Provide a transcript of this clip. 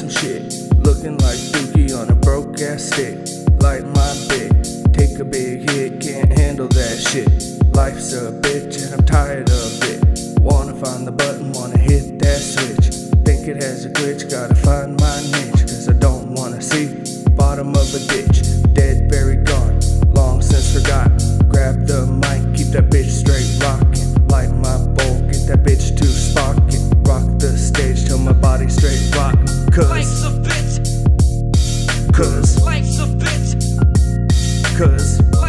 some shit. Looking like Dookie on a broke ass stick. Light my bit. take a big hit, can't handle that shit. Life's a bitch and I'm tired of it. Wanna find the button, wanna hit that switch. Think it has a glitch, gotta find my niche. Cause I don't wanna see bottom of a ditch. Dead, buried, gone, long since forgot. Grab the mic, keep that bitch straight locked. Rotten. Life's Cause, a bitch, cause, life's a bitch, cause.